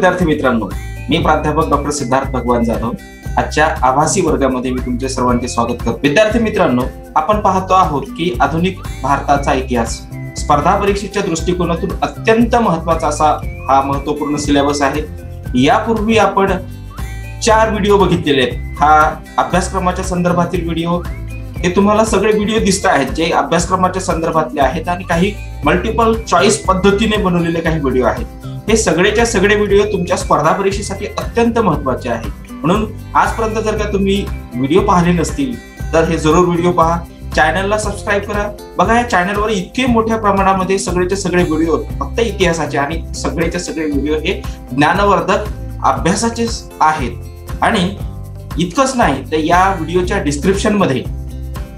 विद्यार्थी मित्रांनो मी प्राध्यापक डॉक्टर सिद्धार्थ भगवान जाधव. आजच्या आभासी वर्गामध्ये मी तुमचे सर्वांचे स्वागत करतो. विद्यार्थी मित्रांनो आपण पाहतो आहोत की आधुनिक भारताचा इतिहास स्पर्धा परीक्षेच्या दृष्टिकोनातून अत्यंत महत्त्वाचा असा हा महत्त्वपूर्ण सिलेबस आहे. यापूर्वी आपण चार व्हिडिओ बघितलेले आहेत. हा अभ्यासक्रमाच्या संदर्भातील व्हिडिओ हे तुम्हाला सगळे व्हिडिओ दिसत आहेत जे अभ्यासक्रमाच्या संदर्भातले आहेत आणि काही मल्टिपल चॉईस पद्धतीने बनवलेले काही व्हिडिओ आहेत. हे सगळेच्या सगळे व्हिडिओ तुमच्या स्पर्धा परीक्षेसाठी अत्यंत महत्त्वाचे आहेत म्हणून आजपर्यंत जर का तुम्ही व्हिडिओ पाहिले नसतील तर हे जरूर व्हिडिओ पहा. चॅनलला सबस्क्राईब करा. बघा या चॅनलवर इतके मोठ्या प्रमाणामध्ये सगळेचे सगळे व्हिडिओ फक्त इतिहासाचे आणि सगळेचे सगळे व्हिडिओ हे ज्ञानवर्धक अभ्यासाचे आहेत. आणि इतकंच नाही तर या व्हिडिओच्या डिस्क्रिप्शनमध्ये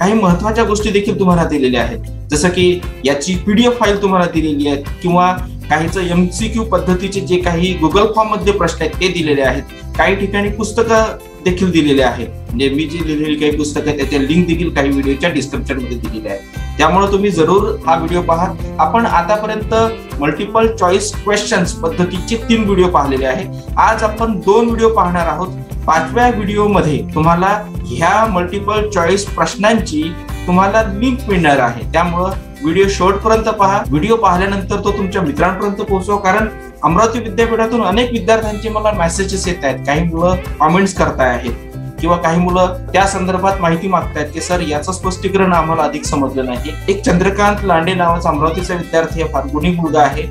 काही महत्त्वाच्या गोष्टी देखील तुम्हाला दिलेल्या आहेत. जसं की याची पीडीएफ फाईल तुम्हाला दिलेली आहे किंवा काहीच एमसीक्यू पद्धतीचे जे काही गुगल फॉर्ममध्ये प्रश्न आहेत ते दिलेले आहेत. काही ठिकाणी पुस्तकं देखील दिलेले आहेत. म्हणजे मी जी लिहिलेली काही पुस्तकं आहेत त्याच्या लिंक देखील काही व्हिडिओच्या डिस्क्रिप्शनमध्ये दिलेले आहे त्यामुळे तुम्ही जरूर हा व्हिडिओ पहा. आपण आतापर्यंत मल्टिपल चॉईस क्वेश्चन्स पद्धतीचे तीन व्हिडिओ पाहिलेले आहेत. आज आपण दोन व्हिडिओ पाहणार आहोत. पाचव्या व्हिडिओमध्ये तुम्हाला ह्या मल्टिपल चॉईस प्रश्नांची तुम्हाला लिंक मिळणार आहे. त्यामुळं व्हिडिओ शेवटपर्यंत पहा. व्हिडिओ पाहिल्यानंतर तो तुमच्या मित्रांपर्यंत पोहोचवा. कारण अमरावती विद्यापीठातून अनेक विद्यार्थ्यांचे मला मेसेजेस येत आहेत. काही मुलं कॉमेंट्स करताय आहेत. किंवा काही मुलं त्या संदर्भात माहिती मागतायत की सर याचं स्पष्टीकरण आम्हाला अधिक समजलं नाही. एक चंद्रकांत लांडे नावाचा अमरावतीचा विद्यार्थी फार गुणी मुलगा आहे.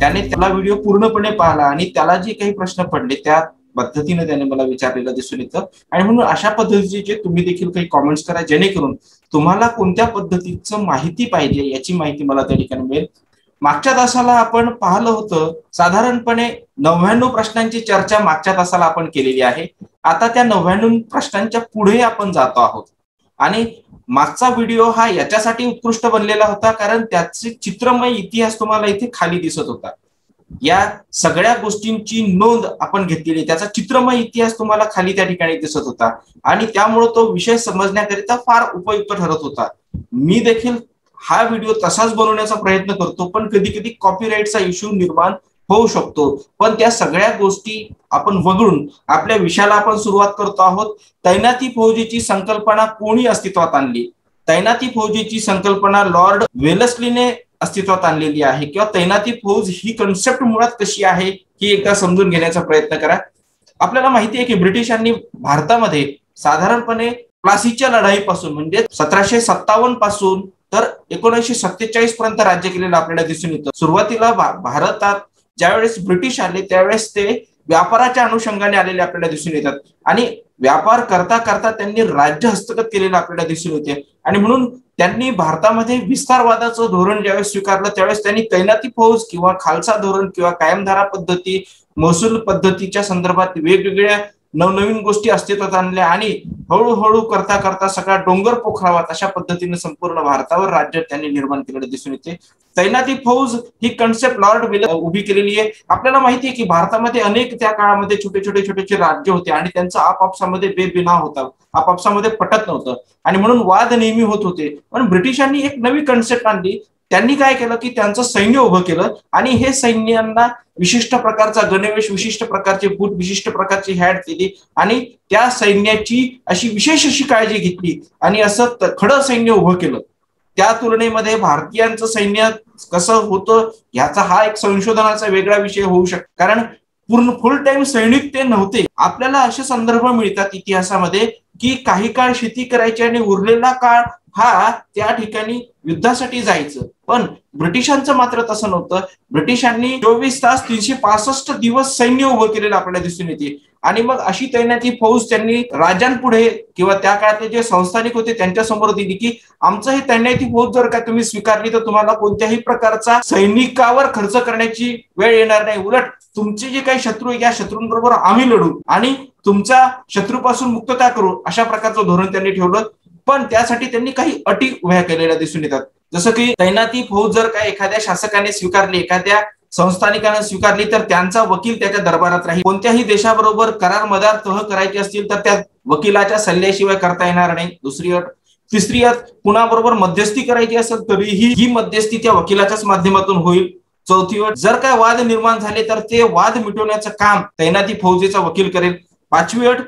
त्याने त्याला व्हिडिओ पूर्णपणे पाहिला आणि त्याला जे काही प्रश्न पडले त्या पद्धतीने त्याने मला विचारलेलं दिसून येतं. आणि म्हणून अशा पद्धतीचे जे तुम्ही देखील काही कॉमेंट्स करा जेणेकरून तुम्हाला कोणत्या पद्धतीचं माहिती पाहिजे याची माहिती मला त्या ठिकाणी मिळेल. मागच्या तासाला आपण पाहिलं होतं साधारणपणे नव्याण्णव प्रश्नांची चर्चा मागच्या तासाला आपण केलेली आहे. आता त्या नव्याण्णव प्रश्नांच्या पुढे आपण जातो आहोत. आणि मागचा व्हिडिओ हा याच्यासाठी उत्कृष्ट बनलेला होता कारण त्याचे चित्रमय इतिहास तुम्हाला इथे खाली दिसत होता. या सगळ्या गोष्टींची नोंद आपण घेतलेली त्याचा चित्रमय इतिहास तुम्हाला खाली त्या ठिकाणी दिसत होता. आणि त्यामुळे तो विषय समजण्याकरिता फार उपयुक्त ठरत होता. मी देखील हा व्हिडिओ तसाच बनवण्याचा प्रयत्न करतो पण कधी कधी कॉपीराईटचा इश्यू निर्माण होऊ शकतो. पण त्या सगळ्या गोष्टी आपण वगळून आपल्या विषयाला आपण सुरुवात करतो आहोत. तैनाती फौजीची संकल्पना कोणी अस्तित्वात आणली? तैनाती फौजीची संकल्पना लॉर्ड वेलस्लीने अस्तित्वात आणलेली आहे. किंवा तैनाती फौज ही कन्सेप्ट मुळात कशी आहे ही एकदा समजून घेण्याचा प्रयत्न करा. आपल्याला माहिती आहे की ब्रिटिशांनी भारतामध्ये साधारणपणे प्लासीच्या लढाईपासून म्हणजे सतराशे सत्तावन्नपासून तर एकोणीसशे सत्तेचाळीस पर्यंत राज्य केलेलं आपल्याला दिसून येतं. सुरुवातीला भारतात ज्यावेळेस ब्रिटिश आले त्यावेळेस ते व्यापाराच्या अनुषंगाने आलेले आपल्याला दिसून येतात. आणि व्यापार करता करता त्यांनी राज्य हस्तगत केलेलं आपल्याला दिसून येते. आणि म्हणून त्यांनी भारतामध्ये विस्तारवादाचं धोरण ज्यावेळेस स्वीकारलं त्यावेळेस त्यांनी तैनाती फौज किंवा खालसा धोरण किंवा कायमधारा पद्धती महसूल पद्धतीच्या संदर्भात वेगवेगळ्या नवनवीन गोष्टी अस्तित्वात आणल्या आणि हळूहळू करता करता सगळा डोंगर पोखरावात अशा पद्धतीने संपूर्ण भारतावर राज्य त्यांनी निर्माण केलेलं दिसून येते. तैनाती फौज ही कन्सेप्ट लॉर्ड विल उभी केलेली आहे. आपल्याला माहिती आहे की भारतामध्ये अनेक त्या काळामध्ये छोटे छोटे छोटे राज्य होते आणि त्यांचं आपापसामध्ये बेबिना होता आपापसामध्ये पटत नव्हतं. आणि म्हणून वाद नेहमी होत होते. पण ब्रिटिशांनी एक नवी कन्सेप्ट आणली. त्यांनी काय केलं की त्यांचं सैन्य उभं केलं आणि हे सैन्यांना विशिष्ट प्रकारचा गणवेश विशिष्ट प्रकारचे बूट विशिष्ट प्रकारची हॅट दिली आणि त्या सैन्याची अशी विशेष अशी काळजी घेतली आणि असं खडं सैन्य उभं केलं. त्या तुलनेमध्ये भारतीयांचं सैन्य कसं होतं याचा हा एक संशोधनाचा वेगळा विषय होऊ शकतो कारण पूर्ण फुल टाइम सैनिक ते नव्हते. आपल्याला असे संदर्भ मिळतात इतिहासामध्ये की काही काळ शेती करायची आणि उरलेला काळ हा त्या ठिकाणी युद्धासाठी जायचं. पण ब्रिटिशांचं मात्र तसं नव्हतं. ब्रिटिशांनी चोवीस तास तीनशे पासष्ट दिवस सैन्य उभं केलेलं आपल्याला दिसून येते आणि मग अशी तैनाती फौज त्यांनी राजांपुढे किंवा त्या काळातले जे संस्थानिक होते त्यांच्यासमोर दिली की आमचं हे तैनाती फौज जर का तुम्ही स्वीकारली तर तुम्हाला कोणत्याही प्रकारचा सैनिकावर खर्च करण्याची वेळ येणार नाही. उलट तुमचे जे काही शत्रू या शत्रूंबरोबर आम्ही लढू. आणि तुमच्या शत्रूपासून मुक्तता करू अशा प्रकारचं धोरण त्यांनी ठेवलं. पण त्यासाठी त्यांनी काही अटी उभ्या केलेल्या दिसून येतात. जसं की तैनाती फौज जर काय एखाद्या शासकाने स्वीकारली एखाद्या संस्थानिकांना स्वीकारली तर त्यांचा वकील त्याच्या दरबारात राहील. कोणत्याही देशाबरोबर करार मदार तह करायचे असतील तर त्या वकिलाच्या सल्ल्याशिवाय करता येणार नाही. दुसरी अट तिसरी अट कुणाबरोबर मध्यस्थी करायची असेल तरीही ही मध्यस्थी त्या वकिलाच्याच माध्यमातून होईल. चौथी अट जर काय वाद निर्माण झाले तर ते वाद मिटवण्याचं काम तैनाती फौजेचा वकील करेल. पाचवी अट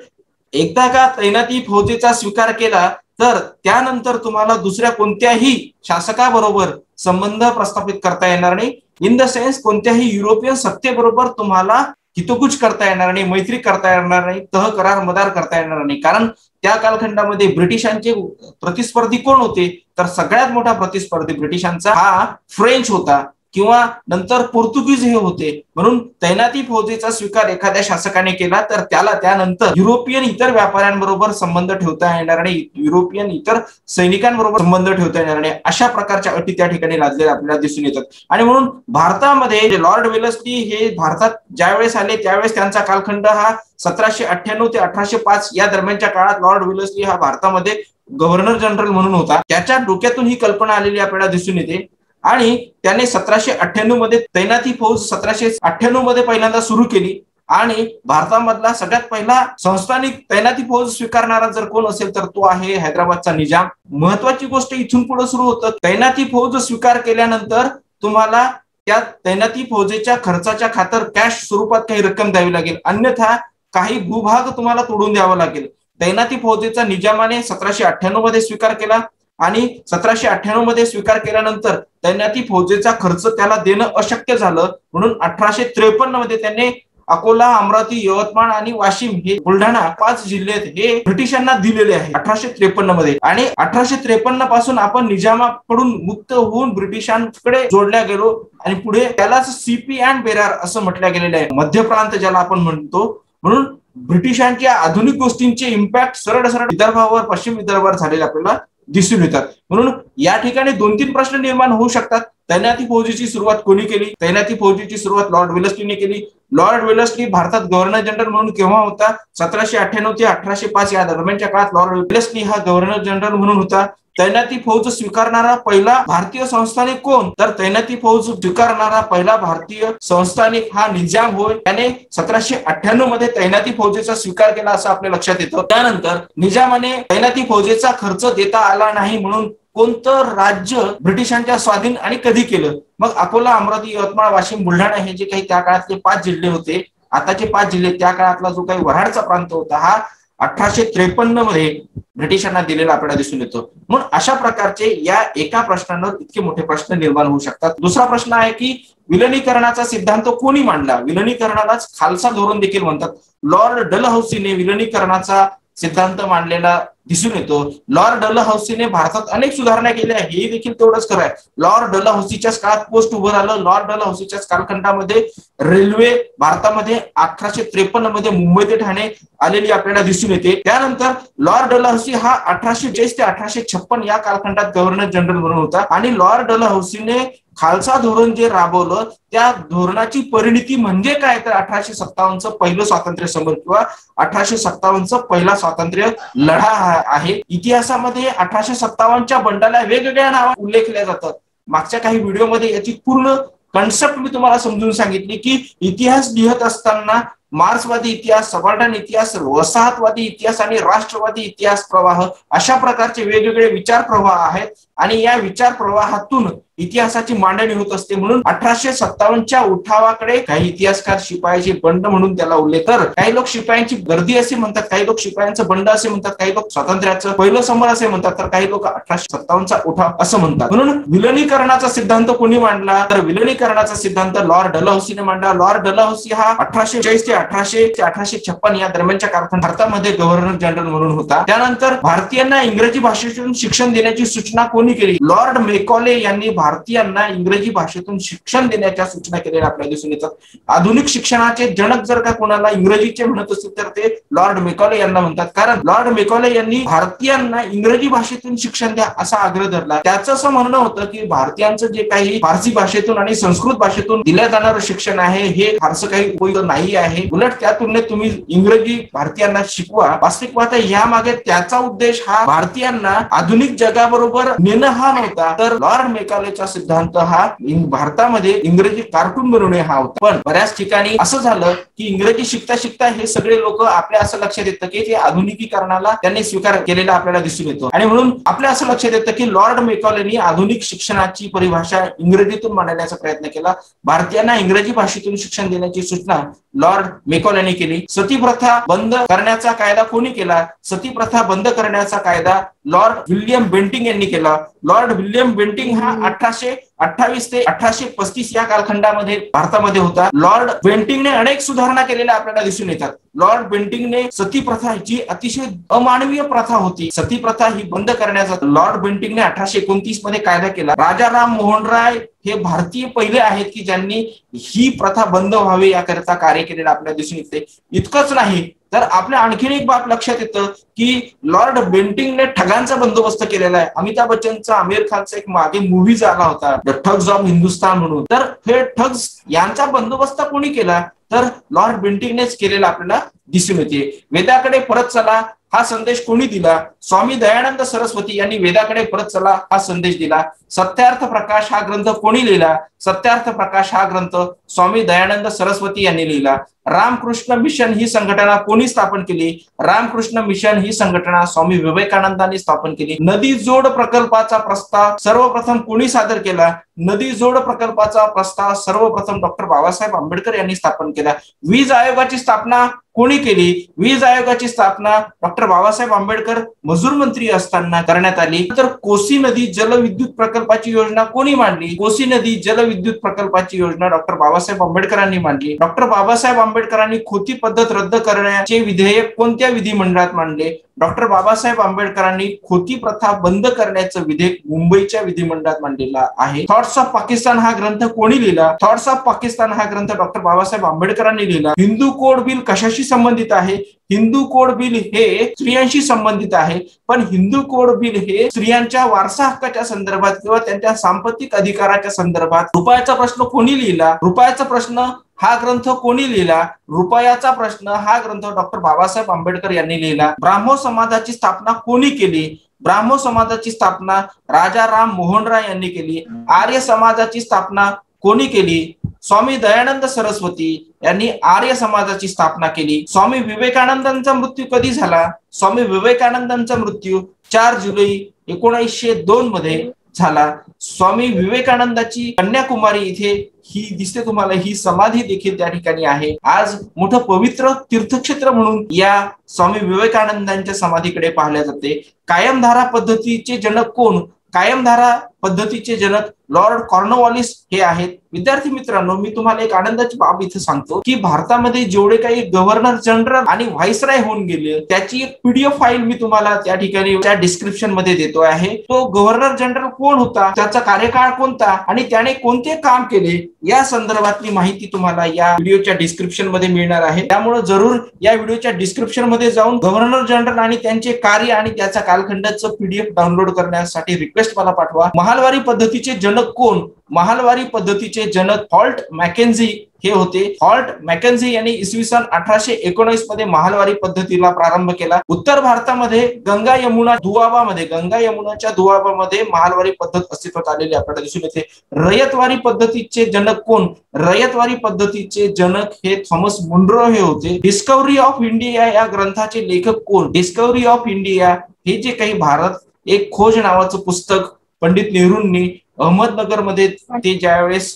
एकदा का तैनाती फौजेचा स्वीकार केला तर त्यानंतर तुम्हाला दुसऱ्या कोणत्याही शासकाबरोबर संबंध प्रस्थापित करता येणार नाही. इन द सेन्स कोणत्याही युरोपियन सत्तेबरोबर तुम्हाला हितोकुच करता येणार नाही मैत्री करता येणार नाही तह करार मदार करता येणार नाही. कारण त्या कालखंडामध्ये ब्रिटिशांचे प्रतिस्पर्धी कोण होते? तर सगळ्यात मोठा प्रतिस्पर्धी ब्रिटिशांचा हा फ्रेंच होता. किंवा नंतर पोर्तुगीज हे होते म्हणून तैनाती फौजेचा स्वीकार एखाद्या शासकाने केला तर त्याला त्यानंतर युरोपियन इतर व्यापाऱ्यांबरोबर संबंध ठेवता येणार नाही युरोपियन इतर सैनिकांबरोबर संबंध ठेवता येणार नाही अशा प्रकारच्या अटी त्या ठिकाणी लादलेल्या आपल्याला दिसून येतात. आणि म्हणून भारतामध्ये लॉर्ड वेलस्ली हे भारतात ज्यावेळेस आले त्यावेळेस त्यांचा कालखंड हा सतराशे अठ्ठ्याण्णव ते अठराशे पाच या दरम्यानच्या काळात लॉर्ड विलस्ली हा भारतामध्ये गव्हर्नर जनरल म्हणून होता. त्याच्या डोक्यातून ही कल्पना आलेली आपल्याला दिसून येते. आणि त्याने सतराशे अठ्ठ्याण्णवमध्ये तैनाती फौज सतराशे अठ्ठ्याण्णवमध्ये पहिल्यांदा सुरू केली. आणि भारतामधला सगळ्यात पहिला संस्थानिक तैनाती फौज स्वीकारणारा जर कोण असेल तर तो आहे हैदराबादचा निजाम. महत्वाची गोष्ट इथून पुढे सुरू होतं. तैनाती फौज स्वीकार केल्यानंतर तुम्हाला त्या तैनाती फौजेच्या खर्चाच्या खातर कॅश स्वरूपात काही रक्कम द्यावी लागेल. अन्यथा काही भूभाग तुम्हाला तोडून द्यावा लागेल. तैनाती फौजेचा निजामाने सतराशे अठ्ठ्याण्णवमध्ये स्वीकार केला. आणि सतराशे अठ्ठ्याण्णवमध्ये स्वीकार केल्यानंतर त्यांना ती फौजेचा खर्च त्याला देणं अशक्य झालं. म्हणून अठराशे त्रेपन्नमध्ये त्यांनी अकोला अमरावती यवतमाळ आणि वाशिम हे बुलढाणा पाच जिल्ह्यात हे ब्रिटिशांना दिलेले आहे. अठराशे त्रेपन्नमध्ये. आणि अठराशे त्रेपन्नपासून आपण निजामाकडून मुक्त होऊन ब्रिटिशांकडे जोडल्या गेलो आणि पुढे त्यालाच सीपी अँड बेरार असं म्हटलं गेलेलं आहे. मध्य प्रांत ज्याला आपण म्हणतो. म्हणून ब्रिटिशांच्या आधुनिक गोष्टींचे इम्पॅक्ट सरळ सरळ विदर्भावर पश्चिम विदर्भावर झालेले आपल्याला दिसून येतात. म्हणून या ठिकाणी दोन तीन प्रश्न निर्माण होऊ शकतात. तैनाती फौजीची सुरुवात कोणी केली? तैनाती फौजीची सुरुवात लॉर्ड वेलस्टीने केली. लॉर्ड वेलस्टी भारतात गव्हर्नर जनरल म्हणून केव्हा होता? सतराशे अठ्ठ्याण्णव ते अठराशे पाच या दरम्यानच्या काळात लॉर्ड वेलस्टी हा गव्हर्नर जनरल म्हणून होता. तैनाती फौज स्वीकारणारा पहिला भारतीय संस्थानिक कोण? तर तैनाती फौज स्वीकारणारा पहिला भारतीय संस्थानिक हा निजाम होय. त्याने सतराशे अठ्ठ्याण्णवमध्ये तैनाती फौजेचा स्वीकार केला असं आपल्या लक्षात येतं. त्यानंतर निजामाने तैनाती फौजेचा खर्च देता आला नाही म्हणून कोणतं राज्य ब्रिटिशांच्या स्वाधीन आणि कधी केलं? मग अकोला अमरावती यवतमाळ वाशिम बुलढाणा हे जे काही त्या काळातले पाच जिल्हे होते आताचे पाच जिल्हे त्या काळातला जो काही वऱ्हाडचा प्रांत होता हा अठराशे त्रेपन्नमध्ये ब्रिटिशांना दिलेला आपल्याला दिसून येतो. म्हणून अशा प्रकारचे या एका प्रश्नांवर इतके मोठे प्रश्न निर्माण होऊ शकतात. दुसरा प्रश्न आहे की विलनीकरणाचा सिद्धांत कोणी मांडला? विलनीकरणालाच खालसा धोरण देखील म्हणतात. लॉर्ड डलहौसीने विलनीकरणाचा सिद्धांत मांडलेला दिसून येतो. लॉर्ड डलहौसीने भारतात अनेक सुधारणा केल्या हे देखील तेवढंच खरं आहे. लॉर्ड डलहौसीच्याच काळात पोस्ट उभं राहिलं. लॉर्ड डलहौसीच्याच कालखंडामध्ये रेल्वे भारतामध्ये अठराशे त्रेपन्नमध्ये मुंबई ते ठाणे आलेली आपल्याला दिसून येते. त्यानंतर लॉर्ड डलहौसी हा अठराशे चाळीस ते अठराशे छप्पन या कालखंडात गव्हर्नर जनरल म्हणून होता. आणि लॉर्ड डलहौसीने खालसा धोरण जे राबवलं त्या धोरणाची परिणिती म्हणजे काय? तर अठराशे सत्तावन्नचं पहिलं स्वातंत्र्य समर किंवा अठराशे सत्तावन्नचं पहिला स्वातंत्र्य लढा आहे. इतिहासामध्ये अठराशे सत्तावन्नच्या बंडाला वेगवेगळ्या नावात उल्लेखल्या जातात. मागच्या काही व्हिडिओमध्ये याची पूर्ण कन्सेप्ट मी तुम्हाला समजून सांगितली की इतिहास लिहत असताना मार्क्सवादी इतिहास सबाल्टन इतिहास वसाहतवादी इतिहास आणि राष्ट्रवादी इतिहास प्रवाह अशा प्रकारचे वेगवेगळे विचार प्रवाह आहेत. आणि या विचार प्रवाहातून इतिहासाची मांडणी होत असते म्हणून अठराशे सत्तावन्नच्या उठावाकडे काही इतिहासकार शिपायाचे बंड म्हणून त्याला उल्लेख तर काही लोक शिपायांची गर्दी असे म्हणतात काही लोक शिपायांचं बंड असे म्हणतात काही लोक स्वातंत्र्याचं पहिलं समर असे म्हणतात तर काही लोक अठराशे सत्तावन्नचा उठाव असं म्हणतात. म्हणून विलनीकरणाचा सिद्धांत कोणी मांडला? तर विलनीकरणाचा सिद्धांत लॉर्ड डलहौसीने मांडला. लॉर्ड डलहौसी हा अठराशे चाळीस ते अठराशे ते अठराशे छप्पन या दरम्यानच्या काळात भारतामध्ये गव्हर्नर जनरल म्हणून होता. त्यानंतर भारतीयांना इंग्रजी भाषेतून शिक्षण देण्याची सूचना कोणी केली. लॉर्ड मेकॉले यांनी भारतीयांना इंग्रजी भाषेतून शिक्षण देण्याच्या सूचना केलेल्या आपल्याला दिसून येतात आधुनिक शिक्षणाचे जनक जर का कोणाला इंग्रजीचे म्हणत असतील तर ते लॉर्ड मेकॉले यांना म्हणतात. कारण लॉर्ड मेकॉले यांनी भारतीयांना इंग्रजी भाषेतून शिक्षण द्या असा आग्रह धरला. त्याचं असं म्हणणं होतं की भारतीयांचं जे काही फारसी भाषेतून आणि संस्कृत भाषेतून दिल्या जाणारं शिक्षण आहे हे फारसं काही उपयोग नाही आहे. उलट त्या तुलनेत तुम्ही इंग्रजी भारतीयांना शिकवा. वास्तविक पाहता यामागे त्याचा उद्देश हा भारतीयांना आधुनिक जगाबरोबर येणं हा नव्हता तर लॉर्ड मेकालेचा सिद्धांत हा भारतामध्ये इंग्रजी कार्टून बनवणे हा होता. पण बऱ्याच ठिकाणी असं झालं की इंग्रजी शिकता शिकता हे सगळे लोक आपल्या असं लक्षात येतं की ते आधुनिकीकरणाला त्यांनी स्वीकार केलेला आपल्याला दिसून येतो. आणि म्हणून आपल्या असं लक्षात येतं की लॉर्ड मेकॉलेनी आधुनिक शिक्षणाची परिभाषा इंग्रजीतून मांडण्याचा प्रयत्न केला. भारतीयांना इंग्रजी भाषेतून शिक्षण देण्याची सूचना लॉर्ड मेकॉल यांनी केली. सती प्रथा बंद करण्याचा कायदा कोणी केला? सती प्रथा बंद करण्याचा कायदा लॉर्ड विल्यम बेंटिंग यांनी केला. लॉर्ड विल्यम बेंटिंग हा अठराशे अठ्ठावीस ते अठराशे पस्तीस या कालखंडामध्ये भारतामध्ये होता. लॉर्ड बेंटिंगने अनेक सुधारणा केलेल्या आपल्याला दिसून येतात. लॉर्ड बेंटिंगने सती प्रथा जी अतिशय अमानवीय प्रथा होती सती प्रथा ही बंद करण्याचा लॉर्ड बेंटिंगने अठराशे एकोणतीसमध्ये कायदा केला. राजा राम मोहन राय हे भारतीय पहिले आहेत की ज्यांनी ही प्रथा बंद व्हावी याकरिता कार्य केलेलं आपल्याला दिसून येते. इतकंच नाही तर आपल्या आणखीन एक बाब लक्षात येतं की लॉर्ड बेंटिंगने ठगांचा बंदोबस्त केलेला आहे. अमिताभ बच्चनचा आमिर खानचा एक मागे मूवी झाला होता द ठग्स ऑफ हिंदुस्तान म्हणून. तर हे ठग्स यांचा बंदोबस्त कोणी केला? तर लॉर्ड बिंटिंगनेच केलेला आपल्याला दिसून येते. वेदाकडे परत चला हा संदेश कोणी दिला? स्वामी दयानंद सरस्वती यांनी वेदाकडे परत चला हा संदेश दिला. सत्यार्थ प्रकाश हा ग्रंथ कोणी लिहिला? सत्यार्थ प्रकाश हा ग्रंथ स्वामी दयानंद सरस्वती यांनी लिहिला. रामकृष्ण मिशन ही संघटना कोणी स्थापन केली? रामकृष्ण मिशन ही संघटना स्वामी विवेकानंदांनी स्थापन केली. नदी जोड प्रकल्पाचा प्रस्ताव सर्वप्रथम कोणी सादर केला? नदी जोड प्रकल्पाचा प्रस्ताव सर्वप्रथम डॉक्टर बाबासाहेब आंबेडकर यांनी स्थापन केला. वीज आयोगाची स्थापना कोणी केली? वीज आयोगाची स्थापना डॉक्टर बाबासाहेब आंबेडकर मजूर मंत्री असताना करण्यात आली. तर कोसी नदी जलविद्युत प्रकल्पाची योजना कोणी मांडली? कोसी नदी जलविद्युत प्रकल्पाची योजना डॉक्टर बाबासाहेब आंबेडकरांनी मांडली. डॉक्टर बाबासाहेब आंबेडकरांनी खोती पद्धत रद्द करण्याचे विधेयक कोणत्या विधिमंडळात मांडले? डॉक्टर बाबासाहेब आंबेडकरांनी खोती प्रथा बंद करण्याचं विधेयक मुंबईच्या विधिमंडळात मांडलेला आहे. थॉट्स ऑफ पाकिस्तान हा ग्रंथ कोणी लिहिला? थॉट्स ऑफ पाकिस्तान हा ग्रंथ डॉक्टर बाबासाहेब आंबेडकरांनी लिहिला. हिंदू कोड बिल कशाशी संबंधित आहे. हिंदू कोड बिल हे स्त्रियांशी संबंधित आहे. पण हिंदू कोड बिल हे स्त्रियांच्या वारसा हक्काच्या संदर्भात किंवा त्यांच्या सांपत्तिक अधिकाराच्या संदर्भात रुपयाचा प्रश्न कोणी लिहिला? रुपयाचा प्रश्न हा ग्रंथ कोणी लिहिला? रुपयाचा प्रश्न हा ग्रंथ डॉक्टर बाबासाहेब आंबेडकर यांनी लिहिला. ब्राह्मो समाजाची स्थापना कोणी केली? ब्राह्मो समाजाची स्थापना राजा राम मोहन राय यांनी केली. आर्य समाजाची स्थापना कोणी केली? स्वामी दयानंद सरस्वती यांनी आर्य समाजाची स्थापना केली. स्वामी विवेकानंदांचा मृत्यू कधी झाला? स्वामी विवेकानंदांचा मृत्यू चार जुलै एकोणीसशे दोन मध्ये झाला. स्वामी विवेकानंदाची कन्याकुमारी इथे ही दिसते तुम्हाला ही समाधी देखील त्या ठिकाणी आहे. आज मोठं पवित्र तीर्थक्षेत्र म्हणून या स्वामी विवेकानंदांच्या समाधीकडे पाहिल्या जाते. कायमधारा पद्धतीचे जनक कोण? कायमधारा पद्धतीचे जनक लॉर्ड कॉर्नवॉलिस हे आहेत. विद्यार्थी मित्रांनो मी तुम्हाला एक आनंदाची बाब इथे सांगतो की भारतामध्ये जेवढे काही गव्हर्नर जनरल आणि व्हाईसराय होऊन गेले त्याची एक पीडीएफ फाईल मी तुम्हाला त्या ठिकाणी त्या डिस्क्रिप्शनमध्ये देतो आहे. तो गव्हर्नर जनरल कोण होता त्याचा कार्यकाळ कोणता आणि त्याने कोणते काम केले या संदर्भातली माहिती तुम्हाला या व्हिडिओच्या डिस्क्रिप्शनमध्ये मिळणार आहे. त्यामुळे जरूर या व्हिडिओच्या डिस्क्रिप्शनमध्ये जाऊन गव्हर्नर जनरल आणि त्यांचे कार्य आणि त्याचा कालखंडाचं पीडीएफ डाउनलोड करण्यासाठी रिक्वेस्ट मला पाठवा. महालवारी पद्धतीचे जनक कोण? महालवारी पद्धतीचे जनक हॉल्ट मॅकेन्झी हे होते. हॉल्ट मॅकेन्झी यांनी इसवी सन अठराशे एकोणीसमध्ये महालवारी पद्धतीला प्रारंभ केला. उत्तर भारतामध्ये गंगा यमुना दुआबामध्ये गंगा यमुनाच्या दुआबामध्ये महालवारी पद्धत अस्तित्वात आलेली आपल्याला दिसून येते. रयतवारी पद्धतीचे जनक कोण? रयतवारी पद्धतीचे जनक हे थॉमस मुंड्रो हे होते. डिस्कव्हरी ऑफ इंडिया या ग्रंथाचे लेखक कोण? डिस्कव्हरी ऑफ इंडिया हे जे काही भारत एक खोज नावाचं पुस्तक पंडित नेहरूंनी अहमदनगरमध्ये ते ज्यावेळेस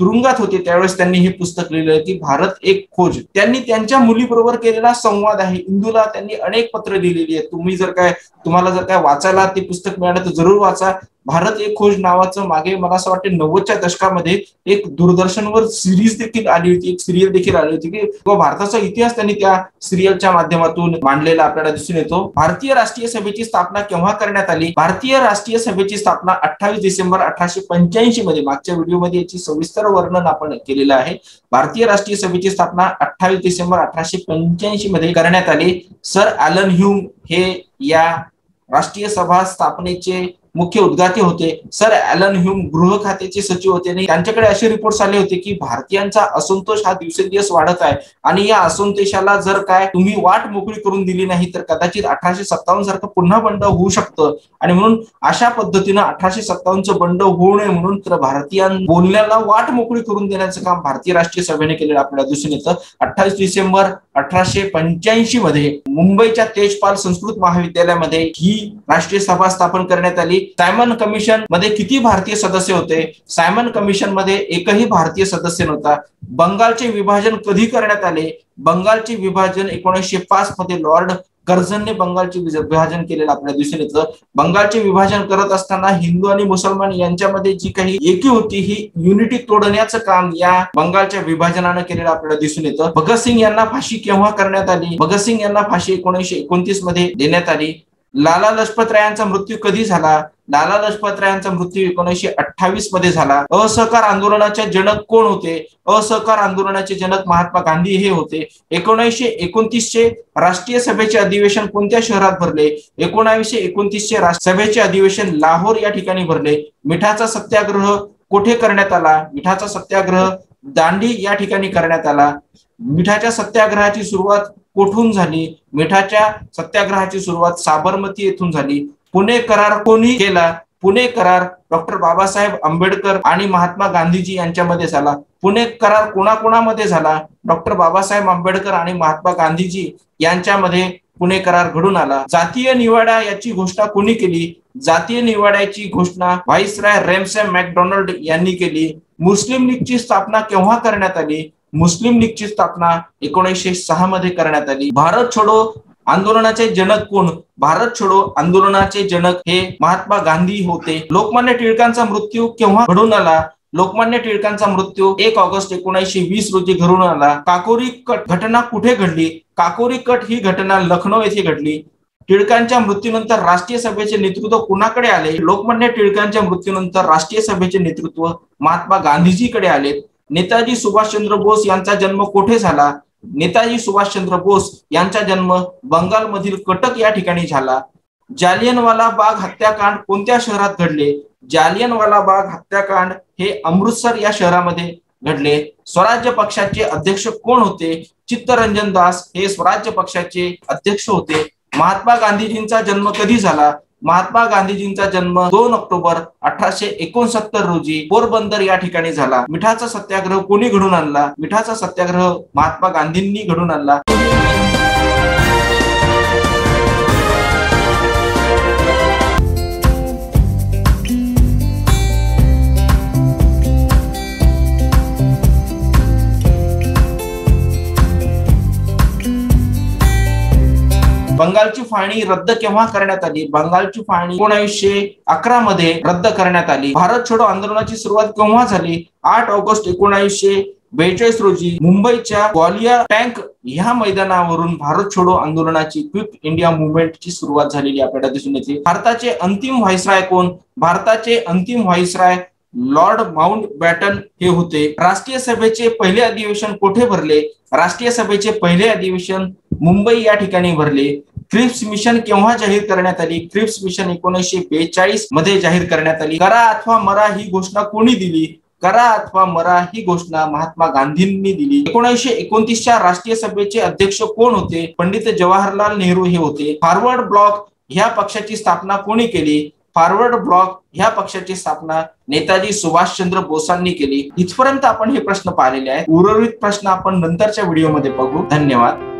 तुरुंगात होते त्यावेळेस त्यांनी हे पुस्तक लिहिलं की भारत एक खोज. त्यांनी त्यांच्या मुलीबरोबर केलेला संवाद आहे. इंदूला त्यांनी अनेक पत्र लिहिलेली आहेत. तुम्ही जर काय तुम्हाला जर काय वाचायला ते पुस्तक मिळालं तर जरूर वाचा. भारत एक खोज नावाचं मागे मला असं वाटतं नव्वदच्या दशकामध्ये एक दूरदर्शनवर सिरीज देखील आली होती एक सिरियल देखील आली होती की भारताचा इतिहास त्यांनी त्या सिरियलच्या माध्यमातून मांडलेला आपल्याला दिसून येतो. भारतीय राष्ट्रीय सभेची स्थापना केव्हा करण्यात आली? भारतीय राष्ट्रीय सभेची स्थापना अठ्ठावीस डिसेंबर अठराशे पंच्याऐंशी मध्ये मागच्या व्हिडिओमध्ये याची सविस्तर वर्णन आपण केलेलं आहे. भारतीय राष्ट्रीय सभेची स्थापना अठ्ठावीस डिसेंबर अठराशे पंच्याऐंशी मध्ये करण्यात आली. सर ॲलन ह्यूम हे या राष्ट्रीय सभा स्थापनेचे मुख्य उद्गाते होते. सर अॅलन ह्यूम गृह खात्याचे सचिव होते आणि त्यांच्याकडे असे रिपोर्ट आले होते की भारतीयांचा असंतोष हा दिवसेंदिवस वाढत आहे. आणि या असंतोषाला जर काय तुम्ही वाट मोकळी करून दिली नाही तर कदाचित अठराशे सत्तावन्न सारखं पुन्हा बंड होऊ शकतं. आणि म्हणून अशा पद्धतीनं अठराशे सत्तावन्नचं बंड होऊ नये म्हणून तर भारतीयां बोलण्याला वाट मोकळी करून देण्याचं काम भारतीय राष्ट्रीय सभेने केलेलं आपल्याला दिसून येतं. अठ्ठावीस डिसेंबर अठराशे पंच्याऐंशी मध्ये मुंबईच्या तेजपाल संस्कृत महाविद्यालयामध्ये ही राष्ट्रीय सभा स्थापन करण्यात आली. सायमन कमिशनमध्ये किती भारतीय सदस्य होते? सायमन कमिशनमध्ये एकही भारतीय सदस्य नव्हता. बंगालचे विभाजन कधी करण्यात आले? बंगालचे विभाजन एकोणीसशे पाच मध्ये लॉर्ड कर्झनने बंगालचे विभाजन केलेलं आपल्याला दिसून येतं बंगालचे विभाजन करत असताना हिंदू आणि मुसलमान यांच्यामध्ये जी काही एकी होती ही युनिटी तोडण्याचं काम या बंगालच्या विभाजनानं केलेलं आपल्याला दिसून येतं भगतसिंग यांना फाशी केव्हा करण्यात आली? भगतसिंग यांना फाशी एकोणीसशे एकोणतीसमध्ये देण्यात आली. लाला लजपत रायांचा मृत्यू कधी झाला? लाला लजपत रायांचा मृत्यू एकोणीसशे अठ्ठावीसमध्ये झाला. असहकार आंदोलनाचे जनक कोण होते? असहकार आंदोलनाचे जनक महात्मा गांधी हे होते. एकोणीसशे एकोणतीसचे राष्ट्रीय सभेचे अधिवेशन कोणत्या शहरात भरले? एकोणावीसशे एकोणतीसचे सभेचे अधिवेशन लाहोर या ठिकाणी भरले. मिठाचा सत्याग्रह कुठे करण्यात आला? मिठाचा सत्याग्रह दांडी या ठिकाणी करण्यात आला. मिठाच्या सत्याग्रहाची सुरुवात कोठून झाली? मिठाच्या सत्याग्रहाची सुरुवात साबरमती येथून झाली. पुणे करार कोणी केला? पुणे करार डॉक्टर बाबासाहेब आंबेडकर आणि महात्मा गांधीजी यांच्यामध्ये झाला. पुणे करार कोणाकोणामध्ये झाला? डॉक्टर बाबासाहेब आंबेडकर आणि महात्मा गांधीजी यांच्यामध्ये पुणे करार घडून आला. जातीय निवाडा याची घोषणा कोणी केली? जातीय निवाड्याची घोषणा व्हाईसराय रेमसे मॅकडोनाल्ड यांनी केली. मुस्लिम लीगची स्थापना केव्हा करण्यात आली? मुस्लिम लीगची स्थापना एकोणीसशे सहा मध्ये करण्यात आली. भारत छोडो आंदोलनाचे जनक कोण? भारत छोडो आंदोलनाचे जनक हे महात्मा गांधी होते. लोकमान्य टिळकांचा मृत्यू केव्हा घडून आला? लोकमान्य टिळकांचा मृत्यू एक ऑगस्ट एकोणीसशे वीस रोजी घडून आला. काकोरी कट घटना कुठे घडली? काकोरी कट ही घटना लखनौ येथे घडली. टिळकांच्या मृत्यूनंतर राष्ट्रीय सभेचे नेतृत्व कुणाकडे आले? लोकमान्य टिळकांच्या मृत्यूनंतर राष्ट्रीय सभेचे नेतृत्व महात्मा गांधीजीकडे आले. नेताजी सुभाषचंद्र बोस यांचा जन्म कोठे झाला? नेताजी सुभाषचंद्र बोस यांचा जन्म बंगालमधील कटक या ठिकाणी झाला. जालियनवाला बाग हत्याकांड कोणत्या शहरात घडले? जालियनवाला बाग हत्याकांड हे अमृतसर या शहरामध्ये घडले. स्वराज्य पक्षाचे अध्यक्ष कोण होते? चित्तरंजन दास हे स्वराज्य पक्षाचे अध्यक्ष होते. महात्मा गांधीजींचा जन्म कधी झाला? महात्मा गांधीजींचा जन्म दोन ऑक्टोबर अठराशे एकोणसत्तर रोजी पोरबंदर या ठिकाणी झाला. मिठाचा सत्याग्रह कोणी घडून आणला? मिठाचा सत्याग्रह महात्मा गांधींनी घडून आणला. बंगालची फाळणी रद्द केव्हा करण्यात आली? बंगालची फाळणी एकोणावीसशे अकरा मध्ये रद्द करण्यात आली. भारत छोडो आंदोलनाची सुरुवात केव्हा झाली? आठ ऑगस्ट एकोणावीसशे बेचाळीस रोजी मुंबईच्या ग्वालिया टँक ह्या मैदानावरून भारत छोडो आंदोलनाची क्विक इंडिया मुवमेंटची सुरुवात झालेली आपल्याला दिसून येते. भारताचे अंतिम व्हायसराय कोण? भारताचे अंतिम व्हायसराय लॉर्ड माउंट बॅटन हे होते. राष्ट्रीय सभेचे पहिले अधिवेशन कोठे भरले? राष्ट्रीय सभेचे पहिले अधिवेशन मुंबई या ठिकाणी भरले. क्रिप्स मिशन केव्हा जाहीर करण्यात आली? क्रिप्स मिशन एकोणीसशे बेचाळीसमध्ये जाहीर करण्यात आली. करा अथवा मरा ही घोषणा कोणी दिली? करा अथवा मरा ही घोषणा महात्मा गांधींनी दिली. एकोणीसशे एकोणतीसच्या राष्ट्रीय सभेचे अध्यक्ष कोण होते? पंडित जवाहरलाल नेहरू हे होते. फॉरवर्ड ब्लॉक ह्या पक्षाची स्थापना कोणी केली? फॉरवर्ड ब्लॉक ह्या पक्षाची स्थापना नेताजी सुभाषचंद्र बोसांनी केली. इथपर्यंत आपण हे प्रश्न पाहिलेले आहेत. उर्वरित प्रश्न आपण नंतरच्या व्हिडिओमध्ये बघू. धन्यवाद.